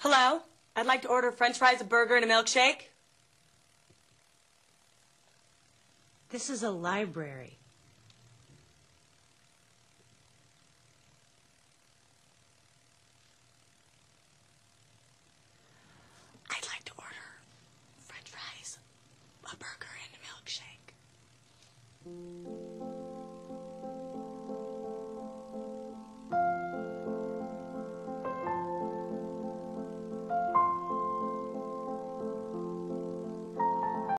Hello? I'd like to order french fries, a burger, and a milkshake. This is a library. I'd like to order french fries, a burger, and a milkshake.